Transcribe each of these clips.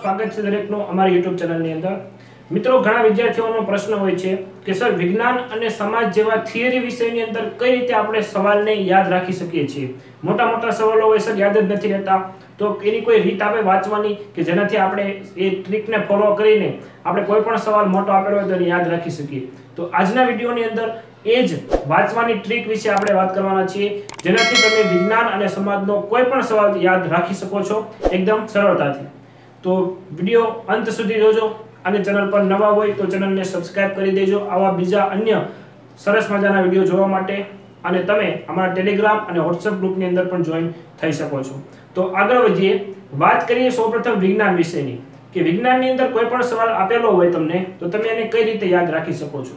સ્વાગત છે દરેકનું અમારી યુટ્યુબ ચેનલની અંદર. મિત્રો, ઘણા વિદ્યાર્થીઓનો પ્રશ્ન હોય છે કે, સર, વિજ્ઞાન અને સમાજ જેવા થિયરી વિષયની અંદર કઈ રીતે આપણે સવાલને યાદ રાખી શકીએ છીએ? મોટા મોટા સવાલો હોય, સર, યાદ જ નથી રહેતા. તો એની કોઈ રીત આપણે વાંચવાની કે જેનાથી આપણે એ ટ્રીકને ફોલો કરીને આપણે કોઈ પણ સવાલ મોટો આપેલો હોય તો યાદ રાખી શકીએ. તો આજના વિડીયોની અંદર એ જ વાંચવાની ટ્રીક વિશે આપણે વાત કરવાના છીએ, જેનાથી તમે વિજ્ઞાન અને સમાજનો કોઈ પણ સવાલ યાદ રાખી શકો છો એકદમ સરળતાથી. તો વીડિયો અંત સુધી જોજો અને ચેનલ પર નવા હોય તો ચેનલને સબસ્ક્રાઇબ કરી દેજો આવા બીજા અન્ય સરસ મજાના વીડિયો જોવા માટે. અને તમે અમારા ટેલિગ્રામ અને વોટ્સએપ ગ્રુપની અંદર પણ જોઈન થઈ શકો છો. તો આગળ વધીએ. વાત કરીએ સૌપ્રથમ વિજ્ઞાન વિશેની. કે વિજ્ઞાનની અંદર કોઈ પણ સવાલ આપેલો હોય તમને, તો તમે એને કઈ રીતે યાદ રાખી શકો છો?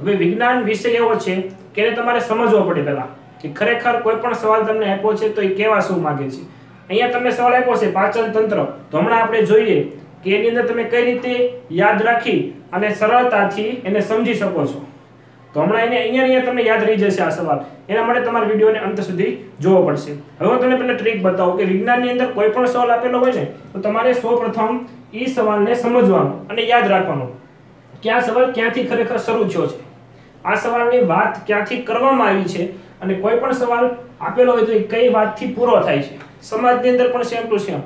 હવે વિજ્ઞાન વિષય એવો છે કે એને તમારે સમજવો પડે પહેલા. કે ખરેખર કોઈ પણ સવાલ તમને આપ્યો છે તો એ કેવા શું માગે છે? અહીંયા તમને સવાલ આપ્યો છે પાચન તંત્ર. તો હમણાં આપણે જોઈએ કે એની અંદર તમે કઈ રીતે યાદ રાખી અને સરળતાથી એને સમજી શકો છો. તો હમણાં એને અહીંયા અહીંયા તમને યાદ રહી જશે આ સવાલ. એના માટે તમારા વિડીયોને અંત સુધી જોવો પડશે. હવે હું તમને પહેલા ટ્રીક બતાવું કે વિજ્ઞાનની અંદર કોઈ પણ સવાલ આપેલો હોય ને, તો તમારે સૌપ્રથમ એ સવાલને સમજવાનો અને યાદ રાખવાનો. કે આ સવાલ ક્યાંથી ખરેખર શરૂ થયો છે? આ સવાલની વાત ક્યાંથી કરવામાં આવી છે? અને કોઈ પણ સવાલ આપેલો હોય તો એ કઈ વાતથી પૂરો થાય છે? સમાજની અંદર પણ સેમ ટુ સેમ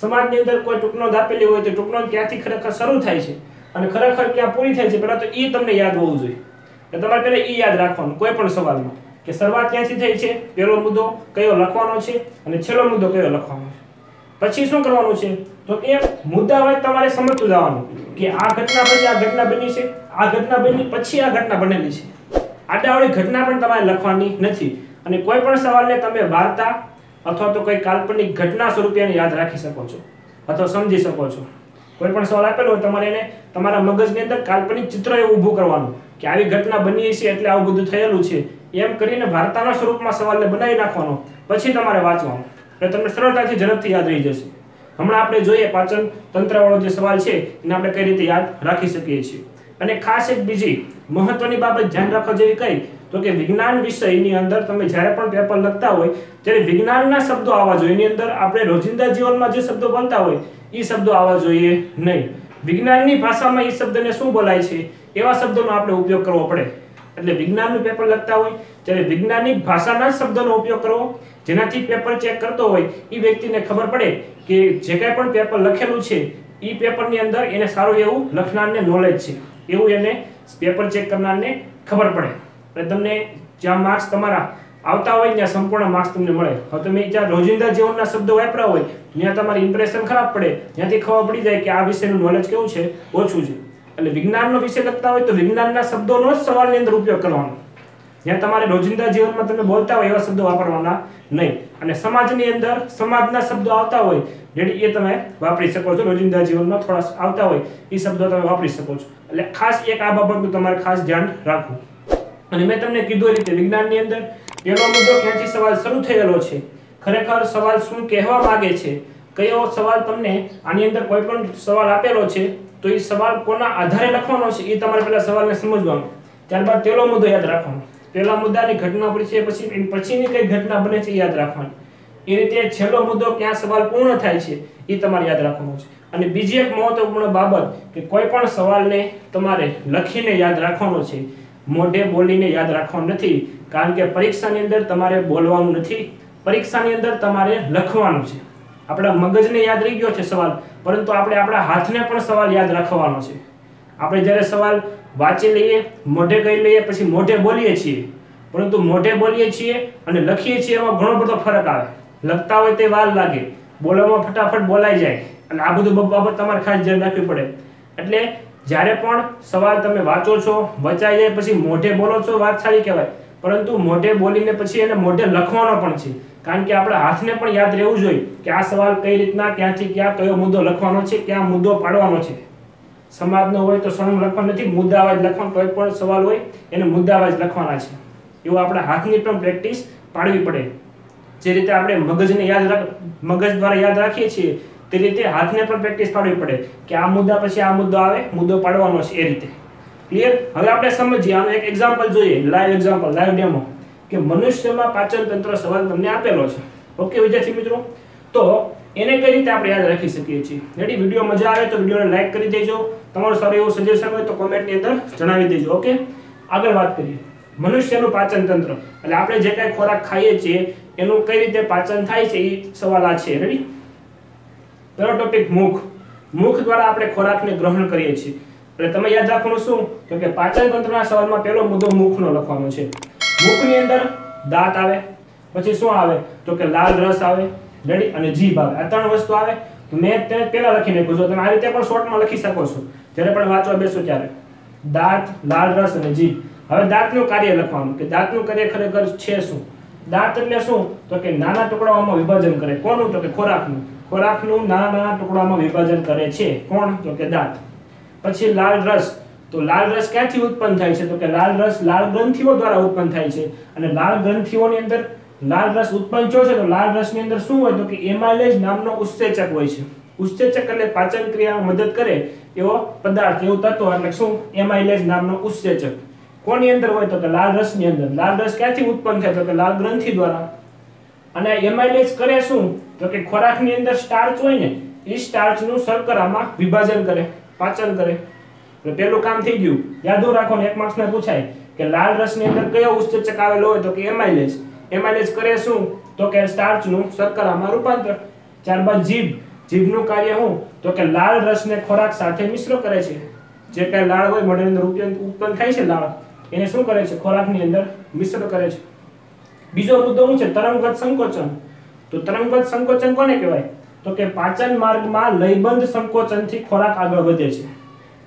સમાજની અંદર કોઈ ટૂંકનોંધ આપેલી હોય તો ટૂંકનોંધ ક્યાંથી ખરેખર શરૂ થાય છે અને ખરેખર ક્યાં પૂરી થાય છે પહેલાં તો એ તમને યાદ હોવું જોઈએ. તમારે પહેલાં એ યાદ રાખવાનું, કોઈ પણ સવાલમાં, કે શરૂઆત ક્યાંથી થઈ છે, પહેલો મુદ્દો કયો લખવાનો છે અને છેલ્લો મુદ્દો કયો લખવાનો છે. પછી શું કરવાનું છે? તો કે મુદ્દા હોય તમારે સમજતું જવાનું કે આ ઘટના પછી આ ઘટના બની છે, આ ઘટના બની, પછી આ ઘટના બનેલી છે. આડાવડી ઘટના પણ તમારે લખવાની નથી. અને કોઈ પણ સવાલને તમે વાર્તા અથવા તો કોઈ કાલ્પનિક ઘટના સ્વરૂપે એને યાદ રાખી શકો છો અથવા સમજી શકો છો. કોઈ પણ સવાલ આપેલો હોય તમારે એને તમારા મગજની અંદર કાલ્પનિક ચિત્ર એવું ઊભું કરવાનું કે આવી ઘટના બની છે એટલે આવું બધું થયેલું છે. એમ કરીને વાર્તાના સ્વરૂપમાં સવાલને બનાવી નાખવાનો, પછી તમારે વાંચવાનો. એટલે તમને સરળતાથી ઝડપથી યાદ રહી જશે. હમણાં આપણે જોઈએ પાચન તંત્રવાળો જે સવાલ છે એને આપણે કઈ રીતે યાદ રાખી શકીએ છીએ? અને ખાસ એક બીજી મહત્વની બાબત ધ્યાન રાખવા જેવી કઈ, તો કે વિજ્ઞાન વિષયની અંદર તમે જ્યારે પણ પેપર લખતા હોય, ત્યારે વિજ્ઞાનના શબ્દો આવવા જોઈએ. એની અંદર આપણે રોજિંદા જીવનમાં જે શબ્દો બોલતા હોય એ શબ્દો આવવા જોઈએ નહીં. વિજ્ઞાનની ભાષામાં એ શબ્દને શું બોલાય છે? એવા શબ્દોનો આપણે ઉપયોગ કરવો પડે. એટલે વિજ્ઞાનનું પેપર લખતા હોય, ત્યારે વિજ્ઞાનિક ભાષાના શબ્દોનો ઉપયોગ કરવો. જેનાથી પેપર ચેક કરતો હોય એ વ્યક્તિને ખબર પડે કે જે કાંઈ પણ પેપર લખેલું છે એ પેપરની અંદર એને સારું એવું લખનારને નોલેજ છે. એવું એને પેપર ચેક કરનારને ખબર પડે. એટલે તમને જ્યાં માર્ક્સ તમારા આવતા હોય, ત્યાં સંપૂર્ણ માર્ક્સ તમને મળે. હવે તમે જ્યાં રોજિંદા જીવનના શબ્દો વાપરા હોય, ત્યાં તમારી ઇમ્પ્રેશન ખરાબ પડે. ત્યાંથી ખબર પડી જાય કે આ વિષયનું નોલેજ કેવું છે? ઓછું છે. એટલે વિજ્ઞાનનો વિષય લખતા હોય તો વિજ્ઞાનના શબ્દોનો જ સવાલની અંદર ઉપયોગ કરવાનો. જ્યાં તમારે રોજિંદા જીવનમાં તમે બોલતા હોય એવા શબ્દો વાપરવાના નહીં. અને સમાજની અંદર સમાજના શબ્દો આવતા હોય જેથી એ તમે વાપરી શકો છો, રોજિંદા જીવનમાં થોડા આવતા હોય, એ શબ્દો તમે વાપરી શકો છો. એટલે ખાસ એક આ બાબતનું તમારે ખાસ ધ્યાન રાખવું. અને મેં તમને કીધું રીતે વિજ્ઞાનની અંદર પહેલો મુદ્દો ક્યાંથી સવાલ શરૂ થયેલો છે? ખરેખર સવાલ શું કહેવા માગે છે? કયો સવાલ તમને આની અંદર કોઈ પણ સવાલ આપેલો છે, તો એ સવાલ કોના આધારે લખવાનો છે એ તમારે પહેલા સવાલને સમજવાનો. ત્યારબાદ પહેલો મુદ્દો યાદ રાખવાનો. પહેલા મુદ્દાની ઘટના પછી પછી એની પછીની કઈ ઘટના બને છે યાદ રાખવાની. એ રીતે છેલ્લો મુદ્દો ક્યાં સવાલ પૂર્ણ થાય છે એ તમારે યાદ રાખવાનો છે. અને બીજી એક મહત્વપૂર્ણ બાબત કે કોઈ પણ સવાલને તમારે લખીને યાદ રાખવાનો છે. મોઢે બોલીને યાદ રાખવાનું નથી, કારણ કે પરીક્ષાની અંદર તમારે બોલવાનું નથી, પરીક્ષાની અંદર તમારે લખવાનું છે. આપણા મગજને યાદ રહી ગયો છે સવાલ, પરંતુ આપણે આપણા હાથને પણ સવાલ યાદ રાખવાનો છે. આપણે જ્યારે સવાલ વાંચી લઈએ, મોઢે કહી લઈએ, પછી મોઢે બોલીએ છીએ. પરંતુ મોઢે બોલીએ છીએ અને લખીએ છીએ એમાં ઘણો બધો ફરક આવે. લખતા હોય તે વાર લાગે. બોલવામાં ફટાફટ બોલાઈ જાય. અને આ બધું બાબત તમારે ખાસ ધ્યાન રાખવી પડે. એટલે જ્યારે પણ સવાલ તમે વાંચો છો, વચાઈ જાય, પછી મોઢે બોલો છો, વાત સારી કહેવાય. પરંતુ મોઢે બોલીને પછી એને મોઢે લખવાનો પણ છે. કારણ કે આપણા હાથને પણ યાદ રહેવું જોઈએ કે આ સવાલ કઈ રીતના, ક્યાંથી ક્યાં કયો મુદ્દો લખવાનો છે, ક્યાં મુદ્દો પાડવાનો છે. સમાજનો હોય તો સળંગ લખવાનું નથી, મુદ્દાવાજ લખવાનો કોઈ પણ સવાલ હોય, એને મુદ્દાવાજ લખવાના છે. એવું આપણે હાથની પણ પ્રેક્ટિસ પાડવી પડે. જે રીતે આપણે મગજને યાદ રાખ, મગજ દ્વારા યાદ રાખીએ છીએ, તે રીતે હાથને પણ પ્રેક્ટિસ પાડવી પડે કે આ મુદ્દા પછી આ મુદ્દો આવે, મુદ્દો પાડવાનો છે એ રીતે. ક્લિયર હવે આપણે સમજીએ, આનું એક એક્ઝામ્પલ જોઈએ લાઈવ એક્ઝામ્પલ લાઈવ ડેમો કે મનુષ્યમાં પાચન તંત્ર સવાલ તમને આપેલો છે. ઓકે વિદ્યાર્થી મિત્રો? તો એને કઈ રીતે આપણે યાદ રાખી શકીએ છીએ? રેડી વીડિયો મજા આવે તો વિડીયોને લાઈક કરી દેજો. તમારું સારું એવું સજેશન હોય તો કોમેન્ટની અંદર જણાવી દેજો ઓકે આગળ વાત કરીએ. મનુષ્યનું પાચન તંત્ર. એટલે આપણે જે કાંઈ ખોરાક ખાઈએ છીએ, એનું કઈ રીતે પાચન થાય છે એ સવાલ આ છે. રેડી પહેલો ટોપિક મુખ. મુખ દ્વારા આપણે ખોરાકને ગ્રહણ કરીએ છીએ. એટલે તમે યાદ રાખવાનું શું? તો કે પાચન તંત્રના સવાલમાં પહેલો મુદ્દો મુખનો લખવાનો છે. મુખની અંદર દાંત આવે. પછી શું આવે? તો કે લાલ રસ આવે. રેડી અને જીભ આવે આ ત્રણ વસ્તુ આવે, તો મેં તેને પહેલા લખી નાખ્યું છું તમે આ રીતે પણ શોર્ટમાં લખી શકો છો જ્યારે પણ વાંચવા બેસો ત્યારે દાંત, લાલ રસ અને જીભ હવે દાંતનું કાર્ય લખવાનું, કે દાંતનું કાર્ય ખરેખર છે શું? દાંત એટલે શું? તો કે નાના ટુકડાઓમાં વિભાજન કરે. કોનું? તો કે ખોરાકનું. ખોરાકનું નાના નાના ટુકડાઓમાં વિભાજન કરે છે. કોણ? તો કે દાંત. પછી લાલ રસ. તો લાલ રસ ક્યાંથી ઉત્પન્ન થાય છે? તો કે લાલ રસ લાલ ગ્રંથિઓ દ્વારા ઉત્પન્ન થાય છે. અને લાલ ગ્રંથિઓની અંદર લાલ રસ ઉત્પન્ન થયો છે તો લાલ રસની અંદર શું હોય તો કે એમાઇલેજ નામનો ઉત્સેચક હોય છે. ઉત્સેચક એટલે પાચન ક્રિયામાં મદદ કરે એવો પદાર્થ, એવું તત્વ એટલે શું? એમાઇલેજ નામનો ઉત્સેચક. કોની અંદર હોય તો કે લાલ રસની અંદર? લાલ રસ ક્યાંથી ઉત્પન્ન થાય? તો કે લાલ ગ્રંથિ દ્વારા. અને એમાઇલેજ કરે શું? તો કે ખોરાકની અંદર સ્ટાર્ચ હોય ને, એ સ્ટાર્ચનું શર્કરામાં વિભાજન કરે, પાચન કરે. પેલું કામ થઈ ગયું. યાદ રાખો ને, એક માર્ક્સને પૂછાય કે લાલ રસની અંદર કયો ઉત્સેચક આવેલો હોય તો કે એમાઇલેજ. એમાઇલેજ કરે શું? તો કે સ્ટાર્ચનું શર્કરામાં રૂપાંતર. ત્યારબાદ જીભ. જીભનું કાર્ય શું તો કે લાળ રસને ખોરાક સાથે મિશ્ર કરે છે. જે કાંઈ લાળ હોય મોઢાની અંદર ઉત્પન્ન થાય છે લાળ, એને શું કરે છે? ખોરાકની અંદર મિશ્ર કરે છે. બીજો મુદ્દો શું છે? તરંગગત સંકોચન. તો તરંગગત સંકોચન કોને કહેવાય? તો કે પાચન માર્ગમાં લયબંધ સંકોચનથી ખોરાક આગળ વધે છે.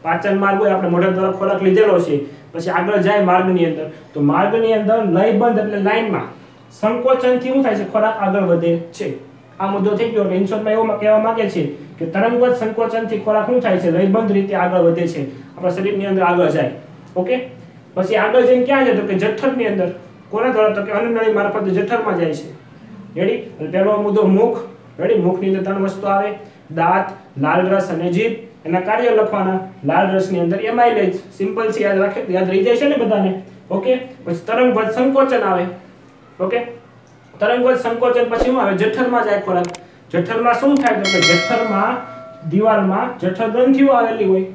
પાચન માર્ગ હોય, આપણે મોઢા દ્વારા ખોરાક લીધેલો છે. પછી આગળ જાય માર્ગની અંદર. તો માર્ગની અંદર લયબંધ એટલે લાઈનમાં. સંકોચનથી શું થાય છે, ખોરાક આગળ વધે છે. આ મુદ્દો થઈ ગયો ઇન્શોર્ટમાં એવું કહેવા માંગે છે કે તરંગગત સંકોચનથી ખોરાક શું થાય છે, લયબંધ રીતે આગળ વધે છે. આપણા શરીરની અંદર આગળ જાય. ઓકે? પછી આગળ જઈને ક્યાં જાય તો કે જઠ્ઠરની અંદર? કોના દ્વારા તો કે અન્નનળી મારફતે જઠરમાં જાય છે? રેડી પહેલો મુદ્દો મુખ. રેડી મુખની અંદર ત્રણ વસ્તુ આવે. દાંત, લાલ રસ અને જીભ. એના કાર્ય લખવાના. લાલ રસની અંદર એમાઇલેજ સિમ્પલ છે, યાદ રાખે, યાદ રહી જાય છે ને બધાને? ઓકે? પછી તરંગવત સંકોચન આવે. ઓકે? તરંગવત સંકોચન પછી શું આવે? જઠરમાં જાય ખોરાક. જઠરમાં શું થાય? તો કે જઠરમાં દિવાલમાં જઠર ગ્રંથિઓ આવેલી હોય.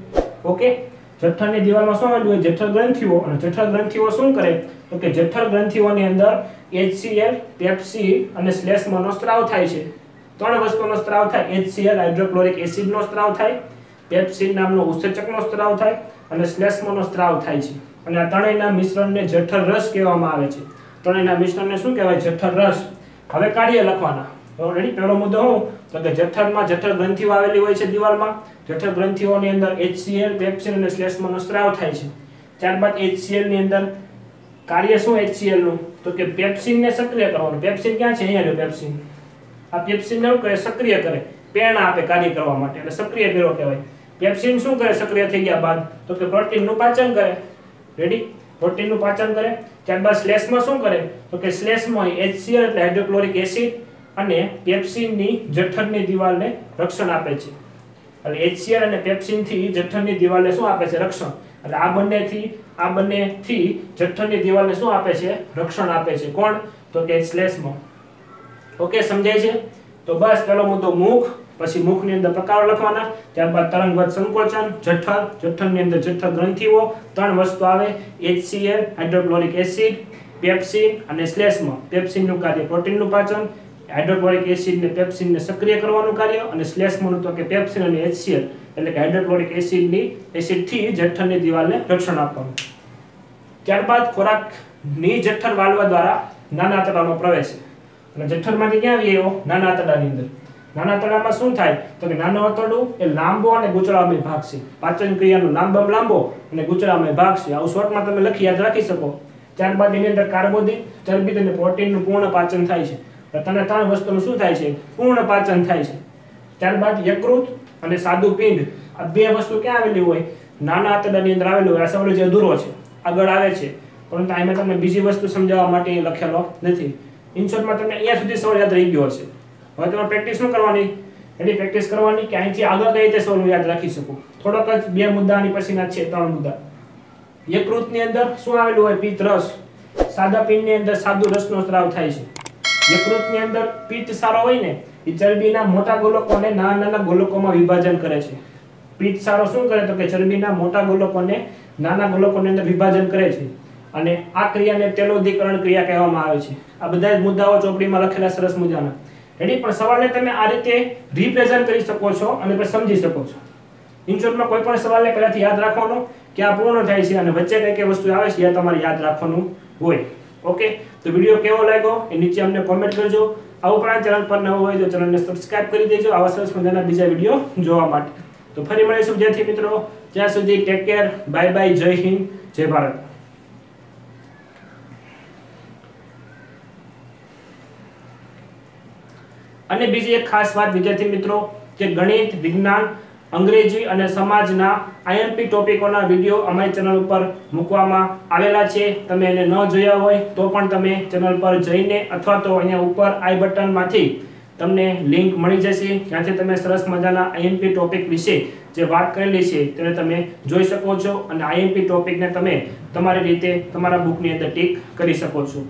ઓકે? જઠરની દિવાલમાં શું આવેલું હોય? જઠર ગ્રંથિઓ અને જઠર ગ્રંથિઓ શું કરે? તો કે જઠર ગ્રંથિઓની અંદર HCl પેપ્સી અને શ્લેષ્મનો સ્ત્રાવ થાય છે. ત્રણ વસ્તુનો સ્ત્રાવ થાય. HCl હાઇડ્રોક્લોરિક એસિડનો સ્ત્રાવ થાય. પેપ્સિન નામનો ઉત્સેચકનો સ્ત્રાવ થાય. અને શ્લેષ્મનો સ્ત્રાવ થાય છે. અને આ ત્રણેયના મિશ્રણને જઠર રસ કહેવામાં આવે છે. ત્રણેયના મિશ્રણને શું કહેવાય? જઠર રસ. હવે કાર્ય લખવાના. ઓલરેડી પહેલો મુદ્દો શું તો કે જઠરમાં જઠર ગ્રંથિઓ આવેલી હોય છે દિવાલમાં. જઠર ગ્રંથિઓની અંદર HCl પેપ્સિન અને શ્લેષ્મનો સ્ત્રાવ થાય છે. ત્યારબાદ HCl ની અંદર કાર્ય શું HCl નું? તો કે પેપ્સિનને સક્રિય કરવાનું. પેપ્સિન ક્યાં છે? અહીંયા જો પેપ્સિન આ પેપ્સિનને શું કરે સક્રિય કરે. પ્રેરણા આપે કાર્ય કરવા માટે. એટલે સક્રિય કર્યો કહેવાય. પેપ્સિન શું કરે સક્રિય થઈ ગયા બાદ. તો કે પ્રોટીનનું પાચન કરે. રેડી પ્રોટીનનું પાચન કરે, ત્યારબાદ શ્લેષ્મ શું કરે? તો કે શ્લેષ્મ HCl એટલે હાઇડ્રોક્લોરિક એસિડ અને પેપ્સિનની જઠરની દિવાલને રક્ષણ આપે છે. એટલે HCl અને પેપ્સિનથી જઠરની દિવાલને શું આપે છે? રક્ષણ. એટલે આ બંનેથી આ બંનેથી જઠરની દિવાલને શું આપે છે? રક્ષણ આપે છે. કોણ? તો કે શ્લેષ્મ ઓકે, સમજાય છે? તો બસ પેલો મુદ્દો મુખ પછી મુખની અંદર પ્રકારો લખવાના ત્યારબાદ તરંગવત સંકોચન, જઠર, જઠરની અંદર જઠર ગ્રંથિઓ, ત્રણ વસ્તુ આવે HCl હાઇડ્રોક્લોરિક એસિડ પેપ્સિન અને શ્લેષ્મ. પેપ્સિનનું કાર્ય પ્રોટીનનું પાચન હાઇડ્રોક્લોરિક એસિડ ને પેપ્સિનને સક્રિય કરવાનું કાર્ય અને શ્લેષ્મનું તો કે પેપ્સિન અને HCl એટલે કે હાઇડ્રોક્લોરિક એસિડની એસિડથી જઠરની દિવાલને રક્ષણ આપવાનું. ત્યારબાદ ખોરાકની જઠર વાળવા દ્વારા નાના આંતરડામાં પ્રવેશે. અને જઠરમાંથી ક્યાં આવીએ એવો નાના આંતરડાની અંદર. નાના તળામાં શું થાય? તો કે નાનો અતડું એ લાંબો અને ગૂંચળામય ભાગ છે. પાચન ક્રિયાનો લાંબમ લાંબો અને ગૂંચળામય ભાગ છે. આવું શોર્ટમાં તમે લખી યાદ રાખી શકો. ત્યારબાદ એની અંદર કાર્બોદિત ચરબી અને પ્રોટીનનું પૂર્ણ પાચન થાય છે. તને ત્રણ વસ્તુનું શું થાય છે? પૂર્ણ પાચન થાય છે. ત્યારબાદ યકૃત અને સાદું પિંડ. આ બે વસ્તુ ક્યાં આવેલી હોય? નાના આંતરડાની અંદર આવેલું હોય. આ જે અધૂરો છે. આગળ આવે છે. પરંતુ આમાં તમને બીજી વસ્તુ સમજાવવા માટે અહીં લખેલો નથી. ઇન્શોર્ટમાં તમને અહીંયા સુધી સવાલ યાદ રહી ગયો હશે. હવે તમારે પ્રેક્ટિસ શું કરવાની? એની પ્રેક્ટિસ કરવાની કે અહીંથી આગળ કઈ રીતે સવાલ યાદ રાખી શકું? થોડોક જ બે મુદ્દાની પછીના છે, ત્રણ મુદ્દા. યકૃતની અંદર શું આવેલું હોય? પિત્ત રસ. સાદા પિંડની અંદર સાદું રસનો સ્ત્રાવ થાય છે. યકૃતની અંદર પિત્ત સારો હોય ને, એ ચરબીના મોટા ગોલકોને નાના નાના ગોલકોમાં વિભાજન કરે છે. પિત્ત સારો શું કરે? તો કે ચરબીના મોટા ગોલકોને નાના ગોલકોની અંદર વિભાજન કરે છે. અને આ ક્રિયાને તેલોદીકરણ ક્રિયા કહેવામાં આવે છે. આ બધા જ મુદ્દાઓ ચોપડીમાં લખેલા સરસ મજાના. રેડી પણ સવાલને તમે આ રીતે રિપ્રેઝન્ટ કરી શકો છો અને પછી સમજી શકો છો. ઇનશોર્ટમાં કોઈ પણ સવાલને પહેલાથી યાદ રાખવાનો કે આ પૂર્ણ થાય છે અને વચ્ચે કઈ કઈ વસ્તુ આવે છે, એ તમારે યાદ રાખવાનું હોય. ઓકે તો વીડિયો કેવો લાગ્યો? એ નીચે અમને કોમેન્ટ કરજો. આ ઉપરાંત ચેનલ પર નવો હોય તો ચેનલને સબસ્ક્રાઇબ કરી દેજો. આવા સરસ મજાના બીજા વીડિયો જોવા માટે. તો ફરી મળીશું. વિદ્યાર્થી મિત્રો. ત્યાં સુધી ટેક કેર બાય બાય જય હિન્દ. જય ભારત. અને બીજી એક ખાસ વાત વિદ્યાર્થી મિત્રો, કે ગણિત, વિજ્ઞાન, અંગ્રેજી અને સમાજના આઈએમપી ટોપિકોના વીડિયો અમારી ચેનલ ઉપર મૂકવામાં આવેલા છે. તમે એને ન જોયા હોય તો પણ તમે ચેનલ પર જઈને અથવા તો અહીંયા ઉપર આઈ બટનમાંથી તમને લિંક મળી જશે. ત્યાંથી તમે સરસ મજાના આઈએમપી ટોપિક વિશે જે વાત કરેલી છે તેને તમે જોઈ શકો છો અને આઈએમપી ટોપિકને તમે તમારી રીતે તમારા બુકની અંદર ટીક કરી શકો છો.